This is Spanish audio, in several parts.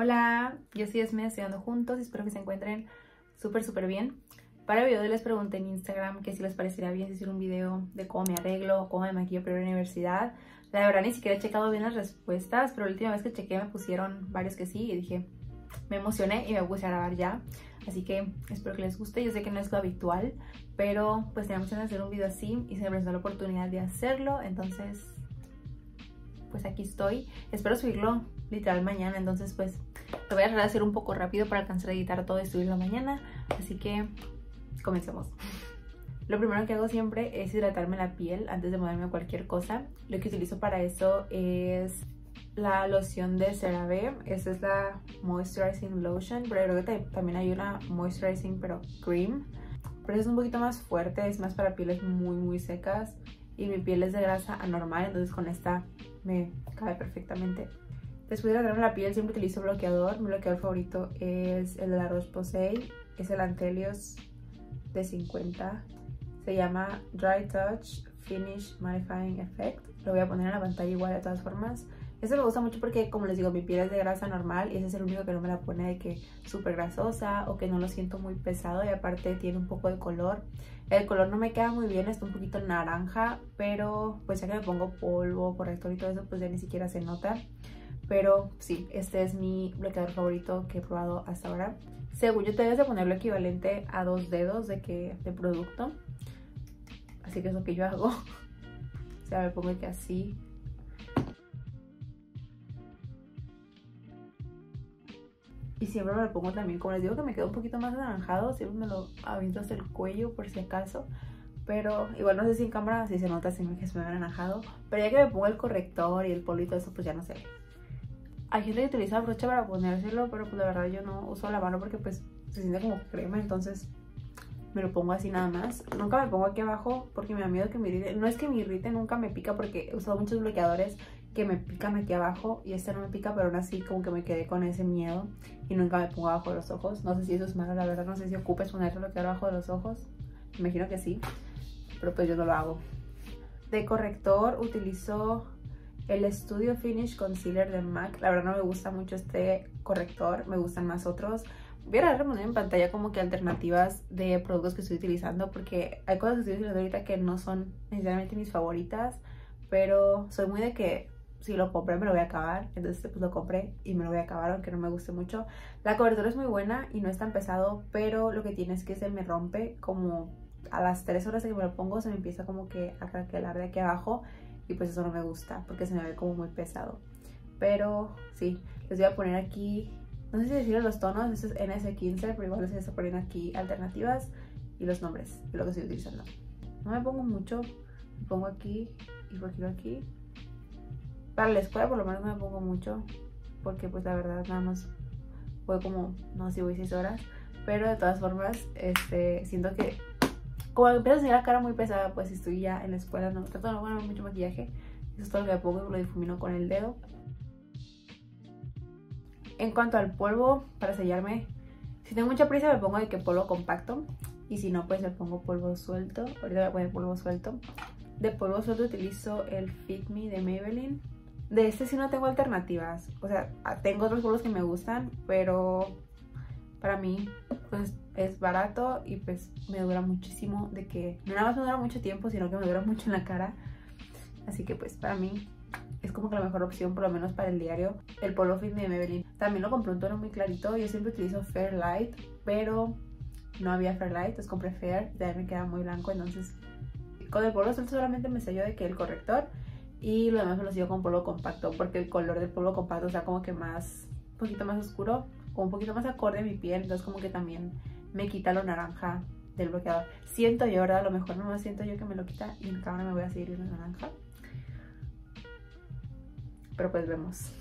Hola, yo soy Esme, estudiando juntos, espero que se encuentren súper súper bien. Para el video les pregunté en Instagram que si les parecería bien hacer un video de cómo me arreglo, cómo me maquillo para la universidad. La verdad ni siquiera he checado bien las respuestas, pero la última vez que chequé me pusieron varios que sí y dije, me emocioné y me puse a grabar ya. Así que espero que les guste, yo sé que no es lo habitual, pero pues tenemos que hacer un video así y se me presentó la oportunidad de hacerlo, entonces pues aquí estoy. Espero subirlo literal mañana, entonces pues lo voy a hacer un poco rápido para alcanzar a editar todo y subirlo mañana. Así que comencemos. Lo primero que hago siempre es hidratarme la piel antes de moverme a cualquier cosa. Lo que utilizo para eso es la loción de CeraVe. Esta es la Moisturizing Lotion, pero creo que también hay una Moisturizing pero Cream. Pero es un poquito más fuerte, es más para pieles muy muy secas y mi piel es de grasa anormal, entonces con esta me cabe perfectamente. Después de hidratarme la piel siempre utilizo bloqueador. Mi bloqueador favorito es el de la Roche-Posay. Es el Antelios de 50. Se llama Dry Touch Finish Mattifying Effect. Lo voy a poner en la pantalla igual de todas formas. Este me gusta mucho porque, como les digo, mi piel es de grasa normal y ese es el único que no me la pone de que súper grasosa o que no lo siento muy pesado y aparte tiene un poco de color. El color no me queda muy bien, está un poquito naranja, pero pues ya que me pongo polvo, corrector y todo eso, pues ya ni siquiera se nota. Pero sí, este es mi bloqueador favorito que he probado hasta ahora. Según yo, te debes de ponerlo equivalente a dos dedos de, que, de producto. Así que es lo que yo hago. o sea, me pongo que así Y siempre me lo pongo también, como les digo que me queda un poquito más anaranjado, siempre me lo aviento hasta el cuello por si acaso. Pero igual no sé si en cámara si se nota si me, que se anaranjado. Pero ya que me pongo el corrector y el polvo y eso, pues ya no sé. Hay gente que utiliza brocha para ponérselo, pero pues la verdad yo no uso la mano porque pues se siente como crema, entonces me lo pongo así nada más. Nunca me pongo aquí abajo porque me da miedo que me irrite. No es que me irrite, nunca me pica porque he usado muchos bloqueadores que me pican aquí abajo y este no me pica, pero aún así como que me quedé con ese miedo y nunca me pongo abajo de los ojos. No sé si eso es malo, la verdad, no sé si ocupes ponerlo bloqueador abajo de los ojos. Me imagino que sí, pero pues yo no lo hago. De corrector utilizo el Studio Finish Concealer de MAC. La verdad no me gusta mucho este corrector, me gustan más otros. Voy a poner en pantalla como que alternativas de productos que estoy utilizando porque hay cosas que estoy utilizando ahorita que no son necesariamente mis favoritas, pero soy muy de que si lo compré me lo voy a acabar, entonces pues lo compré y me lo voy a acabar aunque no me guste mucho. La cobertura es muy buena y no es tan pesado, pero lo que tiene es que se me rompe como a las 3 horas que me lo pongo se me empieza como que a craquelar de aquí abajo y pues eso no me gusta porque se me ve como muy pesado. Pero sí, les voy a poner aquí, no sé si decirles los tonos, este es NS15, pero igual les voy a poner aquí alternativas y los nombres de lo que estoy utilizando. No me pongo mucho, me pongo aquí y por aquí para la escuela por lo menos no me pongo mucho, porque pues la verdad nada más voy como, no sé si voy 6 horas, pero de todas formas, este, siento que como empiezo a tener la cara muy pesada, pues estoy ya en la escuela, no trato de no poner mucho maquillaje, eso es todo lo que me pongo lo difumino con el dedo. En cuanto al polvo, para sellarme, si tengo mucha prisa me pongo de que polvo compacto y si no pues le pongo polvo suelto, ahorita voy a poner polvo suelto. De polvo suelto utilizo el Fit Me de Maybelline de este sí no tengo alternativas. O sea, tengo otros polvos que me gustan, pero para mí pues es barato y pues me dura muchísimo de que no nada más me dura mucho tiempo, sino que me dura mucho en la cara. Así que pues para mí es como que la mejor opción, por lo menos para el diario, el polvo fit de Maybelline. También lo compré un tono muy clarito, yo siempre utilizo Fairlight, pero no había Fairlight, entonces compré Fair, de ahí me queda muy blanco, entonces con el polvo solamente me selló de que el corrector y lo demás lo sigo con polvo compacto porque el color del polvo compacto está como que más, un poquito más oscuro, como un poquito más acorde a mi piel, entonces como que también me quita lo naranja del bloqueador. Siento yo, ¿verdad? A lo mejor no siento yo que me lo quita y en cámara me voy a seguir viendo naranja. Pero pues vemos.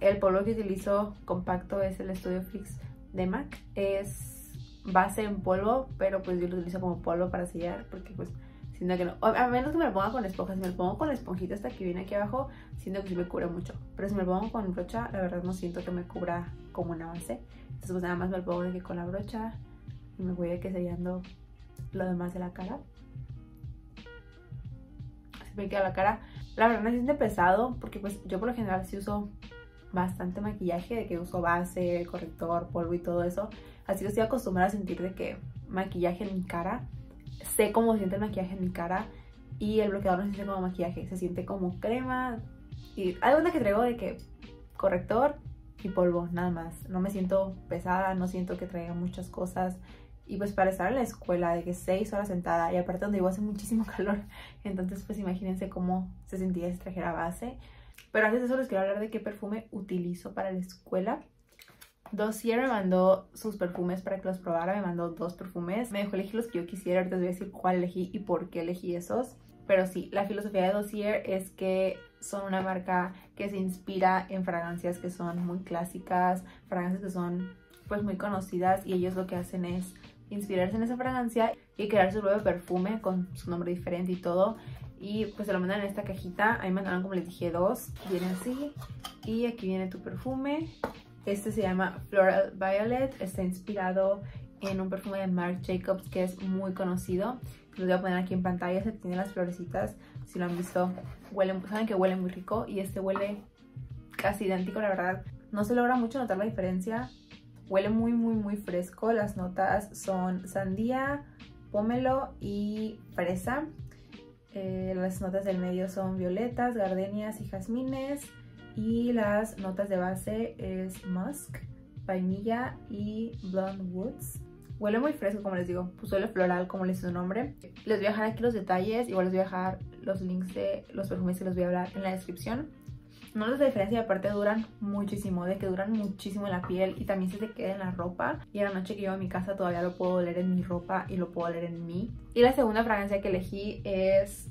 El polvo que utilizo compacto es el Studio Fix de MAC. Es base en polvo, pero pues yo lo utilizo como polvo para sellar porque pues que no. A menos que me lo ponga con esponja. Si me lo pongo con la esponjita hasta que viene aquí abajo, siento que sí me cubre mucho. Pero si me lo pongo con brocha, la verdad no siento que me cubra como una base. Entonces pues nada más me lo pongo aquí con la brocha y me voy a que sellando lo demás de la cara. Así me queda la cara. La verdad no se siente pesado porque pues yo por lo general sí uso bastante maquillaje, de que uso base, corrector, polvo y todo eso. Así que estoy acostumbrada a sentir de que maquillaje en mi cara. Sé cómo se siente el maquillaje en mi cara. Y el bloqueador no se siente como maquillaje, se siente como crema. Y algo que traigo de que corrector y polvo, nada más. No me siento pesada, no siento que traiga muchas cosas. Y pues para estar en la escuela, de que seis horas sentada, y aparte donde vivo hace muchísimo calor, entonces pues imagínense cómo se sentía si trajera base. Pero antes de eso les quiero hablar de qué perfume utilizo para la escuela. Dossier me mandó sus perfumes para que los probara, me mandó dos perfumes. Me dejó elegir los que yo quisiera, ahorita les voy a decir cuál elegí y por qué elegí esos. Pero sí, la filosofía de Dossier es que son una marca que se inspira en fragancias que son muy clásicas, fragancias que son pues muy conocidas y ellos lo que hacen es inspirarse en esa fragancia y crear su propio perfume con su nombre diferente y todo. Y pues se lo mandan en esta cajita. Ahí me mandaron, como les dije, dos. Viene así. Y aquí viene tu perfume. Este se llama Floral Violet. Está inspirado en un perfume de Marc Jacobs que es muy conocido. Los voy a poner aquí en pantalla. Se tiene las florecitas. Si lo han visto, huelen, saben que huele muy rico. Y este huele casi idéntico, la verdad. No se logra mucho notar la diferencia. Huele muy, muy, muy fresco. Las notas son sandía, pómelo y fresa. Eh, las notas del medio son violetas, gardenias y jazmines. Y las notas de base es musk, vainilla y blonde woods. Huele muy fresco, como les digo, pues huele floral, como les dice su nombre. Les voy a dejar aquí los detalles, igual les voy a dejar los links de los perfumes que les voy a hablar en la descripción. No les da diferencia aparte duran muchísimo, de que duran muchísimo en la piel y también se te queda en la ropa. Y a la noche que llevo a mi casa todavía lo puedo oler en mi ropa y lo puedo oler en mí. Y la segunda fragancia que elegí es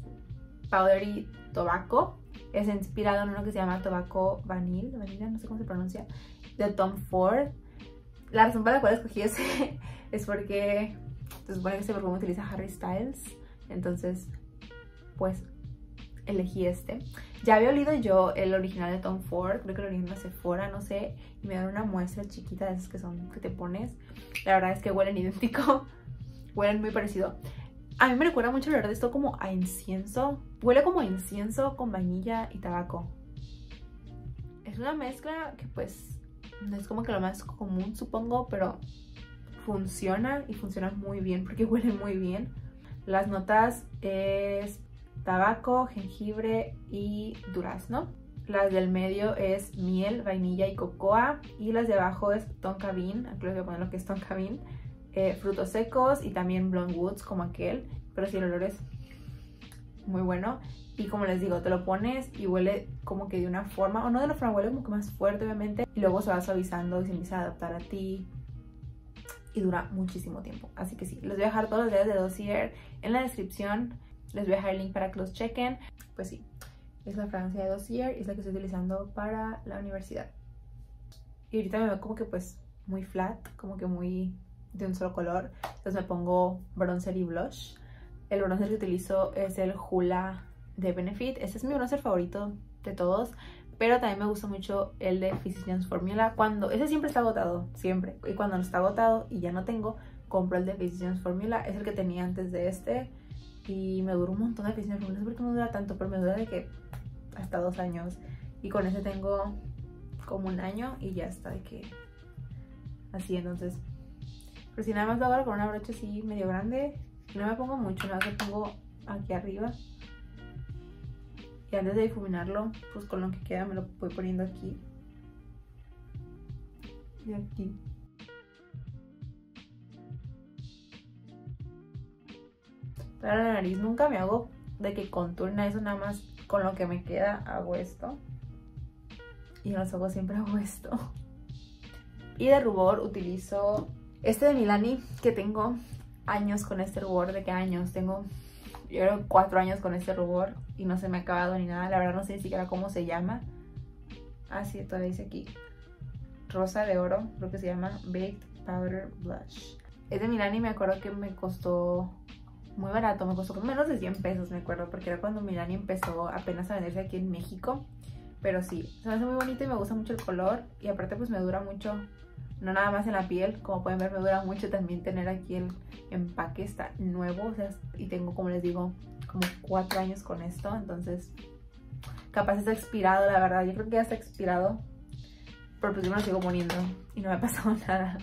Powdery Tobacco. Es inspirado en uno que se llama Tobacco vanilla, no sé cómo se pronuncia, de Tom Ford. La razón por la cual escogí ese es porque se supone que este perfume utiliza Harry Styles. Entonces, pues elegí este. Ya había olido yo el original de Tom Ford, creo que lo olí en una Sephora, no sé, y me dan una muestra chiquita de esas que son, que te pones. La verdad es que huelen idéntico, huelen muy parecido. A mí me recuerda mucho el olor de esto como a incienso. Huele como a incienso con vainilla y tabaco. Es una mezcla que pues no es como que lo más común supongo, pero funciona y funciona muy bien porque huele muy bien. Las notas es tabaco, jengibre y durazno. Las del medio es miel, vainilla y cocoa. Y las de abajo es tonka bean, aquí les voy a poner lo que es tonka bean. Eh, frutos secos y también blonde woods como aquel. Pero sí, el olor es muy bueno. Y como les digo, te lo pones y huele como que de una forma, o no de una forma, huele como que más fuerte obviamente. Y luego se va suavizando y se empieza a adaptar a ti. Y dura muchísimo tiempo. Así que sí, les voy a dejar todos los detalles de Dossier en la descripción. Les voy a dejar el link para que los chequen. Pues sí, es la fragancia de Dossier y es la que estoy utilizando para la universidad. Y ahorita me veo como que pues muy flat, como que muy de un solo color. Entonces me pongo bronzer y blush. El bronzer que utilizo es el Hula de Benefit. Este es mi bronzer favorito de todos. Pero también me gusta mucho el de Physicians Formula. Cuando, ese siempre está agotado, siempre. Y cuando no está agotado y ya no tengo, compro el de Physicians Formula. Es el que tenía antes de este y me duró un montón de oficinas, no sé por qué dura tanto, pero me dura de que hasta dos años. Y con ese tengo como un año y ya está de que así, entonces. Pero si nada más lo hago con una brocha así medio grande, no me pongo mucho, nada más lo pongo aquí arriba. Y antes de difuminarlo, pues con lo que queda me lo voy poniendo aquí. Y aquí. Para la nariz nunca me hago de que conturna eso nada más con lo que me queda hago esto. Y en los ojos siempre hago esto. Y de rubor utilizo este de Milani que tengo años con este rubor. ¿De qué años? Tengo yo creo cuatro años con este rubor y no se me ha acabado ni nada. La verdad no sé ni siquiera cómo se llama. Ah, sí, todavía dice aquí. Rosa de oro, creo que se llama Baked Powder Blush. Es de Milani, me acuerdo que me costó muy barato, me costó menos de 100 pesos, me acuerdo, porque era cuando Milani empezó apenas a venderse aquí en México. Pero sí, se me hace muy bonito y me gusta mucho el color y aparte pues me dura mucho, no nada más en la piel, como pueden ver me dura mucho también tener aquí el empaque, está nuevo, o sea, y tengo como les digo, como 4 años con esto, entonces capaz está expirado, la verdad, yo creo que ya está expirado, Pero pues yo me lo sigo poniendo y no me ha pasado nada.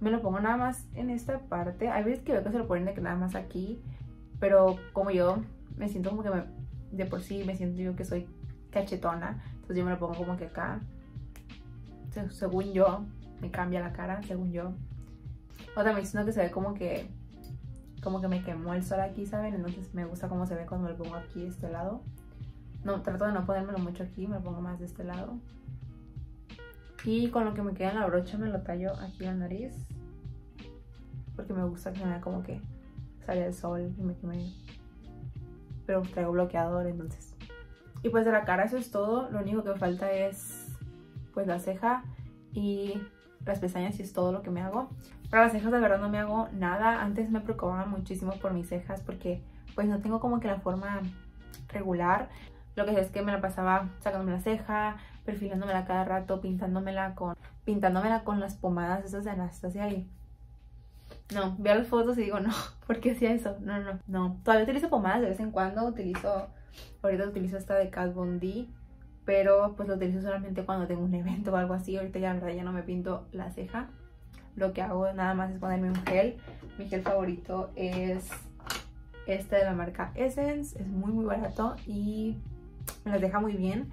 Me lo pongo nada más en esta parte. Hay veces que veo que se lo ponen de que nada más aquí. Pero como yo me siento como que me, de por sí me siento yo que soy cachetona. Entonces yo me lo pongo como que acá. Según yo, me cambia la cara, según yo. O también siento que se ve como que como que me quemó el sol aquí, ¿saben? Entonces me gusta cómo se ve cuando me lo pongo aquí de este lado. No, trato de no ponérmelo mucho aquí, me lo pongo más de este lado. Y con lo que me queda en la brocha me lo tallo aquí la nariz. Porque me gusta que se vea como que sale el sol y me queme. Pero traigo bloqueador, entonces. Y pues de la cara eso es todo. Lo único que me falta es pues la ceja y las pestañas y es todo lo que me hago. Para las cejas de verdad no me hago nada. Antes me preocupaba muchísimo por mis cejas porque pues no tengo como que la forma regular. Lo que sé es que me la pasaba sacándome la ceja, perfilándomela cada rato, pintándomela con, pintándomela con las pomadas esas de Anastasia y... No, veo las fotos y digo, no, ¿por qué hacía eso? No, no, no. Todavía utilizo pomadas de vez en cuando, utilizo, ahorita utilizo esta de Kat Von D, pero pues lo utilizo solamente cuando tengo un evento o algo así. Ahorita ya la verdad ya no me pinto la ceja. Lo que hago nada más es ponerme un gel. Mi gel favorito es este de la marca Essence. Es muy muy barato y me las deja muy bien.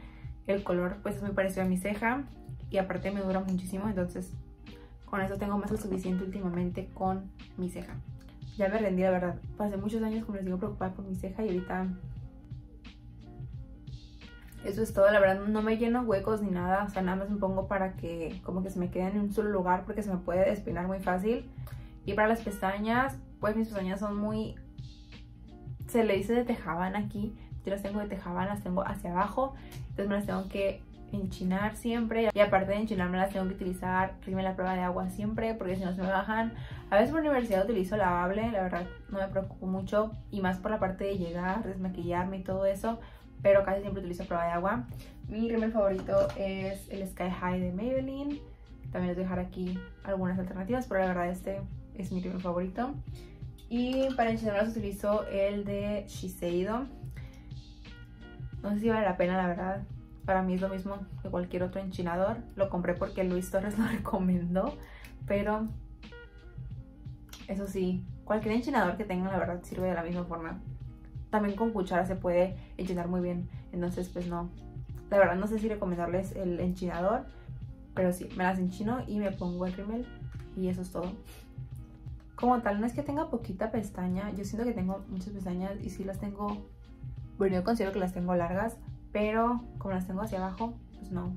El color pues es muy parecido a mi ceja y aparte me dura muchísimo. Entonces con eso tengo más que suficiente últimamente con mi ceja. Ya me rendí, la verdad. Pasé muchos años como les digo preocupada por mi ceja y ahorita eso es todo, la verdad no me lleno huecos ni nada, o sea, nada más me pongo para que como que se me queden en un solo lugar porque se me puede despinar muy fácil. Y para las pestañas, pues mis pestañas son muy... Se le dice de tejabán aquí, yo las tengo de tejabán, las tengo hacia abajo, entonces me las tengo que enchinar siempre y aparte de enchinarme las tengo que utilizar rime la prueba de agua siempre porque si no se me bajan a veces por universidad utilizo lavable la verdad no me preocupo mucho y más por la parte de llegar desmaquillarme y todo eso pero casi siempre utilizo prueba de agua. Mi rímel favorito es el Sky High de Maybelline. También les voy a dejar aquí algunas alternativas, pero la verdad este es mi rímel favorito. Y para enchinarlos utilizo el de Shiseido. No sé si vale la pena, la verdad. Para mí es lo mismo que cualquier otro enchinador. Lo compré porque Luis Torres lo recomendó. Pero, eso sí, cualquier enchinador que tengan, la verdad, sirve de la misma forma también con cuchara se puede enchinar muy bien. Entonces, pues no. La verdad no sé si recomendarles el enchinador. Pero sí, me las enchino y me pongo el rímel. Y eso es todo. Como tal, no es que tenga poquita pestaña. Yo siento que tengo muchas pestañas y sí las tengo... Bueno, yo considero que las tengo largas. Pero como las tengo hacia abajo, pues no.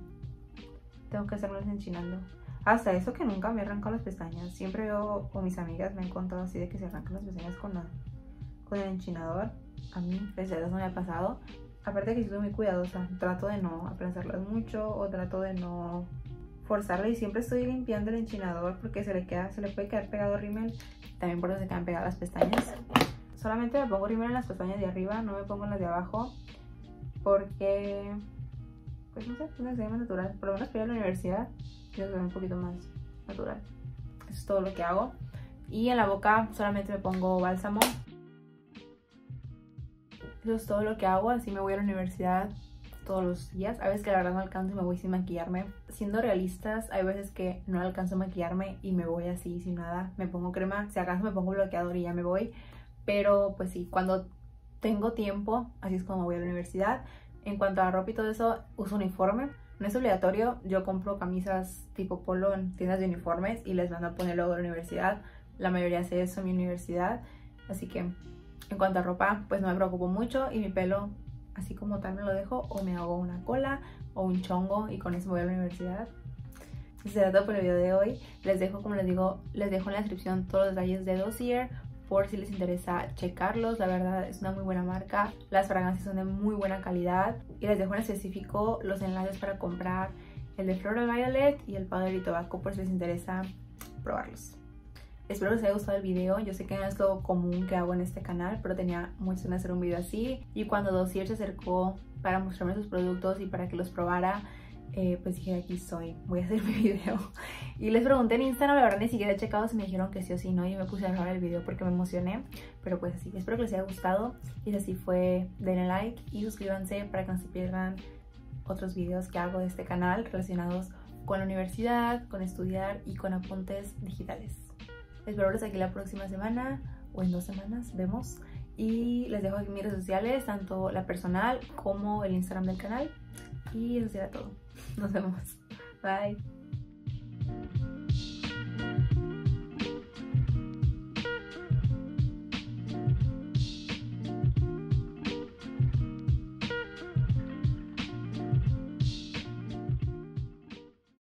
Tengo que hacerlas enchinando. Hasta eso que nunca me arranco las pestañas. Siempre veo o mis amigas me han contado así de que se arrancan las pestañas con, con el enchinador a mí, gracias a no me ha pasado. Aparte que soy muy cuidadosa, trato de no aplazarlas mucho o trato de no forzarla y siempre estoy limpiando el enchinador porque se le queda, se le puede quedar pegado rímel, también por eso se quedan pegadas las pestañas. Solamente me pongo rímel en las pestañas de arriba, no me pongo en las de abajo porque pues no sé, no se más natural. Por lo menos para la universidad, yo se ve un poquito más natural. Eso es todo lo que hago. Y en la boca solamente me pongo bálsamo eso es todo lo que hago, así me voy a la universidad todos los días. A veces que la verdad no alcanzo y me voy sin maquillarme. Siendo realistas, hay veces que no alcanzo a maquillarme y me voy así sin nada. Me pongo crema, si acaso me pongo bloqueador y ya me voy. Pero pues sí, cuando tengo tiempo, así es como voy a la universidad. En cuanto a ropa y todo eso, uso uniforme. No es obligatorio, yo compro camisas tipo polo en tiendas de uniformes y les mando a poner luego de la universidad. La mayoría hace eso en mi universidad, así que en cuanto a ropa, pues no me preocupo mucho y mi pelo así como tal me lo dejo o me hago una cola o un chongo y con eso voy a la universidad. Eso será todo por el video de hoy. Les dejo, como les digo, les dejo en la descripción todos los detalles de Dossier por si les interesa checarlos. La verdad es una muy buena marca. Las fragancias son de muy buena calidad. Y les dejo en específico los enlaces para comprar el de Floral Violet y el Powder y Tobacco por si les interesa probarlos. Espero les haya gustado el video. Yo sé que no es lo común que hago en este canal, pero tenía mucho en hacer un video así. Y cuando Dossier se acercó para mostrarme sus productos y para que los probara, eh, pues dije, aquí estoy, voy a hacer mi video. Y les pregunté en Instagram, la verdad ni siquiera he checado si me dijeron que sí o sí no. Y me puse a grabar el video porque me emocioné. Pero pues así, espero que les haya gustado. Y si así fue, denle like y suscríbanse para que no se pierdan otros videos que hago de este canal relacionados con la universidad, con estudiar y con apuntes digitales. Espero aquí la próxima semana o en dos semanas, vemos. Y les dejo aquí mis redes sociales, tanto la personal como el Instagram del canal. Y eso será todo. Nos vemos. Bye.